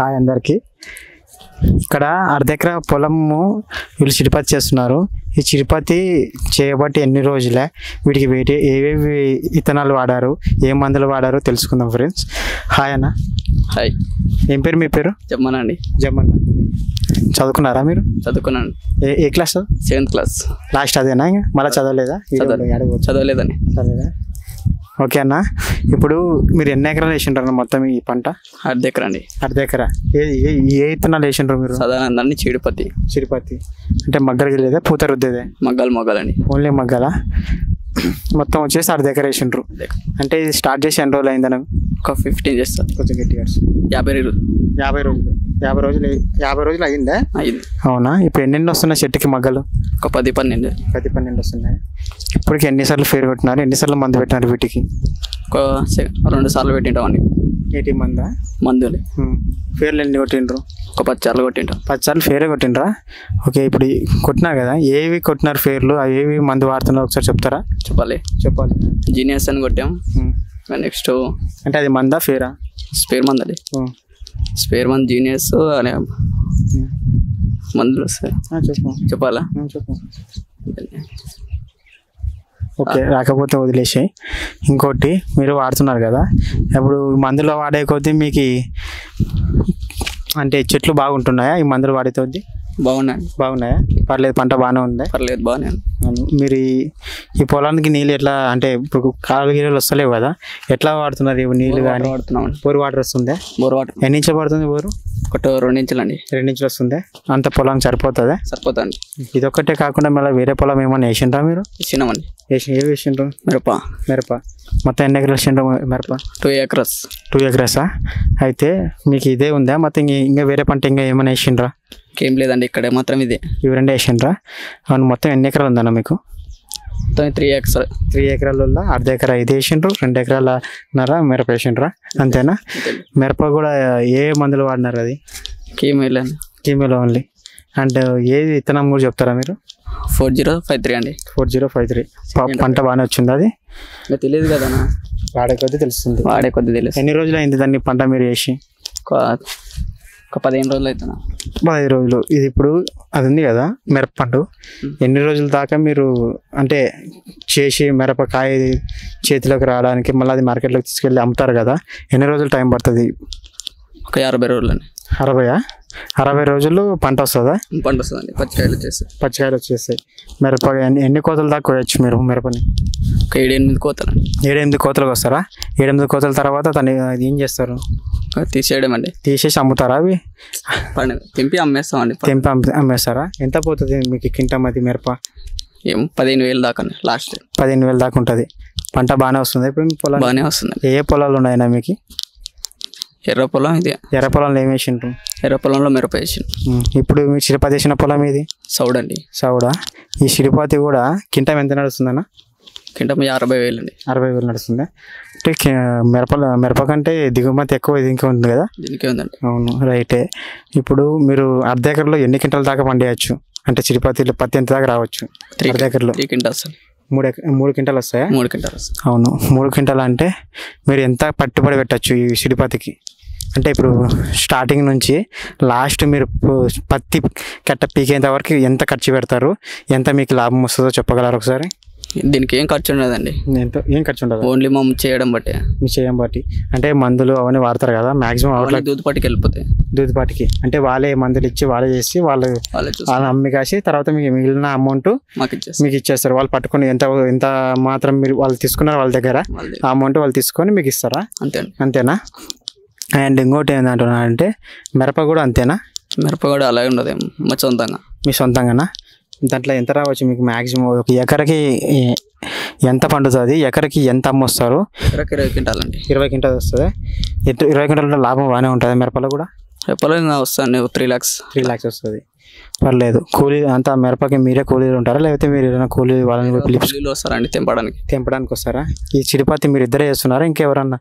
Hi అందరికీ. ఇక్కడ అర్ధ ఎకరా పొలము వీళ్ళు చిరుపతి చేస్తున్నారు. ఈ చిరుపతి చేయబట్టి ఎన్ని రోజులే? వీటికి వేటి ఏవేవి ఇత్తనాలు వాడారు? ఏ మందులు వాడారో? తెలుసుకుందాం ఫ్రెండ్స్. హాయ్ అన్న. హాయ్. ఏం పేరు? మీ పేరు? చెప్పమనండి జమ్మన్న చదువుకున్నారా మీరు? చదువుకున్నాను. ఏ ఏ క్లాస్? Seventh class. లాస్ట్ అదేనా? మళ్ళీ చదవలేదా? చదవలేదని. చదవలేదా? ఓకే అన్న. ఇప్పుడు మీరు ఎన్ని ఎకరాలు వేసింటారు మొత్తం ఈ పంట? అర్ధ ఎకరా అండి. అర్ధ ఎకరా. ఏ ఏ ఇత్తనాలు వేసిండ్రు మీరు? సదానందాన్ని చీడుపత్తి. చిరుపతి అంటే మగ్గలకి లేదా? పూత రుద్దేదే? మగ్గాలు మొగ్గాలండి ఓన్లీ మగ్గల? మొత్తం వచ్చేసి అర్ధ ఎకర వేసిండ్రు. అంటే ఇది స్టార్ట్ చేసి ఎన్ని రోజులు అయిందన్న? ఒక ఫిఫ్టీన్ చేస్తారు కొంచెం గట్టిగా అరుచు. యాభై రోజులు. యాభై రోజులు. యాభై రోజులు యాభై రోజులు అయిందా? అయింది. అవునా? ఇప్పుడు ఎన్నెన్ని వస్తున్నాయి చెట్టుకి మగ్గలు? ఒక పది పన్నెండు. పది పన్నెండు వస్తున్నాయి? ఇప్పటికి ఎన్నిసార్లు ఫేర్ కొట్టినారు? ఎన్నిసార్లు మందు పెట్టినారు వీటికి? ఒక సె- రెండు సార్లు పెట్టింటామండి. ఏటీ మందా? మందులు. ఫేర్లు ఎన్ని కొట్టిండ్రు? ఒక పది సార్లు కొట్టింటాం. పది సార్లు ఫేరే కొట్టిండ్రా? ఓకే ఇప్పుడు కొట్టినారు కదా ఏవి కొట్టినారు ఫేర్లు? అవి ఏవి మందు వాడుతున్నారు? ఒకసారి చెప్తారా? చెప్పాలి. చెప్పాలి. జీనియస్ అని కొట్టాం. నెక్స్ట్ అంటే అది మందా ఫేరా? స్పేర్ మంది అది స్పేర్ మంది జీనియస్ అనే మందులు వస్తాయి. చెప్పు. చెప్పాలా? చెప్పు. ఓకే రాకపోతే వదిలేసాయి. ఇంకోటి మీరు వాడుతున్నారు కదా. ఇప్పుడు మందులో వాడే కొద్దీ మీకు అంటే చెట్లు బాగుంటున్నాయా? ఈ మందులు వాడే కొద్దీ? బాగున్నాయండి బాగున్నాయా? పర్లేదు పంట బాగానే ఉంది? పర్లేదు బాగానే. మీరు ఈ- పొలానికి నీళ్ళు ఎట్లా అంటే ఇప్పుడు కాలు గిన్నెలు వస్తలేవు కదా. ఎట్లా వాడుతున్నారు? ఇవి నీళ్ళు కానీ వాటర్ వాడుతున్నామండి. బోర్ వాటర్ వస్తుందా? Bore water. ఎన్ని ఇంచులు పడుతుంది బోరు? ఒకటి రెండు ఇంచులు అండి రెండు ఇంచులు వస్తుందా అంత పొలానికి సరిపోతుందా? సరిపోతుంది ఇదొక్కటే కాకుండా మళ్ళీ వేరే పొలం ఏమన్నా వేసిండ్రా మీరు? ఇచ్చినామండి వేసి ఏవి వేసిండ్రు? మిరప. మిరప. మొత్తం ఎన్ని ఎకరాలు వేసిండ్రు మిరప? Two acres. టూ ఎకరాసా అయితే మీకు ఇదే ఉందా? మొత్తం ఇంక- ఇంకా వేరే పంట ఇంకా ఏమైనా వేసిండ్రా? ఇంకేం లేదండి ఇక్కడే మాత్రం ఇదే. ఇవి రెండే వేసిండ్రా? అవును మొత్తం ఎన్ని ఎకరాలు ఉందన్న మీకు? మొత్తం త్రీ ఎకర్స్ త్రీ ఎకరాలలో అర్ధ ఎకరా ఇది వేసిండ్రు రెండు ఎకరాల నర మిరప వేసిండ్రా అంతేనా? మిరప కూడా ఏ మందులు వాడినారు అది? వెళ్ళండి కీమేలో ఓన్లీ. అండ్ ఏది విత్తనం కూడా చెప్తారా మీరు? ఫోర్ జీరో ఫైవ్ త్రీ అండి. Four zero five three. పంట బాగానే వచ్చింది అది? తెలియదు కదా వాడే కొద్దీ తెలుస్తుంది. వాడే కొద్ది తెలుసు ఎన్ని రోజులు అయింది దాన్ని పంట మీరు వేసి? ఒక పదిహేను రోజులు అవుతున్నా పదహైదు రోజులు ఇది ఇప్పుడు అది ఉంది కదా మిరపపండు. ఎన్ని రోజుల దాకా మీరు అంటే చేసి మిరపకాయ చేతిలోకి రావడానికి మళ్ళీ అది మార్కెట్లోకి తీసుకెళ్ళి అమ్ముతారు కదా ఎన్ని రోజులు టైం పడుతుంది? ఒక యాభై రోజులు అండి అరవయా? అరవై రోజులు పంట వస్తుందా? పంట వస్తుందండి పచ్చికాయలు వచ్చేసి. పచ్చికాయలు వచ్చేస్తాయి. మిరప ఎన్ని ఎన్ని కోతల దాకా కోయచ్చు మీరు మిరపని? ఒక ఏడు ఎనిమిది కోతలండి ఏడెనిమిది కోతలకు వస్తారా? ఏడెనిమిది కోతల తర్వాత అది ఏం చేస్తారు? తీసేయడం అండి తీసేసి అమ్ముతారా అవి? పండుగ తెంపి అమ్మేస్తామండి. తెంపి అమ్ము- అమ్మేస్తారా? ఎంత పోతుంది మీకు కింటం అది మిరప? ఏం పదిహేను వేలు దాకా లాస్ట్. పదిహేను వేల దాకా ఉంటుంది. పంట బాగానే వస్తుంది ఇప్పుడు మీ పొలం బాగానే వస్తుందండి. ఏ ఏ పొలాలు ఉన్నాయన్నా మీకు? ఎర్ర పొలం ఇది. ఎర్ర పొలంలో ఏం వేసిండ్రు? ఎర్ర పొలంలో మిరప ఉమ్, ఇప్పుడు మీ చిరుపతి వేసిన పొలం ఇది సౌడ్ అండి సౌడా? ఈ చిరుపతి కూడా కింటం ఎంత నడుస్తుందన్న? కింద అరవై వేలు అండి అరవై వేలు నడుస్తుందా. అంటే మిరప మిరప కంటే దిగుమతి ఎక్కువ ఇది ఇంకా ఉంది కదా? దీనికే ఉందండి. అవును రైటే. ఇప్పుడు మీరు అర్ధ ఎకర్లో ఎన్ని క్వింటాల దాకా పండియచ్చు? అంటే చిరుపతిలో పత్తి ఎంత దాకా రావచ్చు. అర్ధ ఎకర్లో. త్రీ క్వింటాల్స్ మూడు మూడు క్వింటాలు వస్తాయా? మూడు క్వింటాల్స్ అవును మూడు క్వింటాలు అంటే మీరు ఎంత పట్టుబడి పెట్టచ్చు ఈ సిడిపతికి అంటే ఇప్పుడు స్టార్టింగ్ నుంచి లాస్ట్ మీరు పత్తి కట్ట పీకేంత వరకు ఎంత ఖర్చు పెడతారు? ఎంత మీకు లాభం వస్తుందో చెప్పగలరు ఒకసారి? దీనికి ఏం ఖర్చు ఉండదండి. ఎంత ఏం ఖర్చు ఉండదు. ఓన్లీ మమ్మ చేయడం బట్టే. మీ చేయం బట్టి. అంటే మందులు అవన్నీ వాడతారు కదా మాక్సిమం అవుట్ల ఓన్లీ దూది పట్టుకు వెళ్ళిపోతాయి. దూదిపాటికి. అంటే వాళ్ళే మందులు ఇచ్చి వాళ్ళే చేసి వాళ్ళు వాళ్ళే అమ్మి కాసి తర్వాత మీకు మిగిలిన అమౌంట్ మాకు ఇచ్చేస్తారు. వాళ్ళు పట్టుకొని ఎంత ఎంత మాత్రం మీరు వాళ్ళు తీసుకున్నారు వాళ్ళ దగ్గర ఆ అమౌంట్ వాళ్ళు తీసుకొని మీకు ఇస్తారా? అంతే అంతేనా? అండ్ ఇంకోటి ఏంటంటున్నా అంటే మిరప కూడా అంతేనా? మిరప కూడా అలాగే ఉండదు. మా సొంతంగా. మీ సొంతంగానా? దాంట్లో ఎంత రావచ్చు మీకు మ్యాక్సిమం ఒక ఎకరకి ఎంత పండుతుంది? ఎకరకి ఎంత అమ్మొస్తారు? ఇరవై ఇరవై క్వింటాలండి. ఇరవై క్వింటాల్ వస్తుంది? ఎటు ఇరవై క్వింటాల లాభం బాగానే ఉంటుంది మిరపలో కూడా? మిరపలో వస్తాయండి త్రీ ల్యాక్స్ త్రీ ల్యాక్స్ వస్తుంది. పర్లేదు. కూలీ అంతా మిరపకి మీరే కూలీలు ఉంటారా? లేకపోతే మీరు ఏదైనా కూలీ వాళ్ళని కూలీలు వస్తారండి తెంపడానికి. తెంపడానికి వస్తారా? ఈ చిరుపతి మీరు ఇద్దరే చేస్తున్నారా? ఇంకెవరన్నా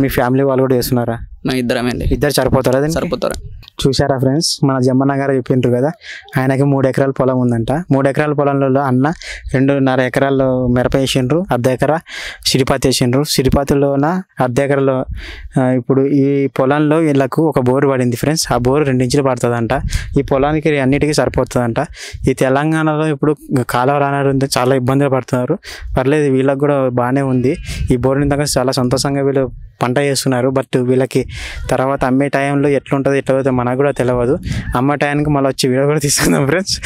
మీ ఫ్యామిలీ వాళ్ళు కూడా చేస్తున్నారా? మేము ఇద్దరమే అండి ఇద్దరు సరిపోతారా? సరిపోతారు. చూసారా ఫ్రెండ్స్? మన జమ్మన్న గారు చెప్పిండ్రు కదా ఆయనకి మూడు ఎకరాల పొలం ఉందంట. మూడు ఎకరాల పొలంలో అన్న రెండున్నర ఎకరాలు మిరప వేసిండ్రు అర్ధ ఎకరా సిరిపాతి వేసిండ్రు. సిరిపాతిలోన అర్ధ ఎకరాలో ఇప్పుడు ఈ పొలంలో వీళ్ళకు ఒక బోరు పడింది ఫ్రెండ్స్. ఆ బోరు రెండించులు పడుతుందంట. ఈ పొలానికి అన్నిటికీ సరిపోతుందంట. ఈ తెలంగాణలో ఇప్పుడు కాలువ రానర్ ఉంది చాలా ఇబ్బందులు పడుతున్నారు. పర్లేదు వీళ్ళకి కూడా బాగానే ఉంది. ఈ బోరు నిందాక చాలా సంతోషంగా వీళ్ళు పంట చేస్తున్నారు బట్ వీళ్ళకి తర్వాత అమ్మే టైంలో ఎట్లుంటుంది ఎట్లా అవుతుందో మనకు కూడా తెలియదు అమ్మే టైంకి మళ్ళీ వచ్చి వీడియో కూడా తీసుకుందాం ఫ్రెండ్స్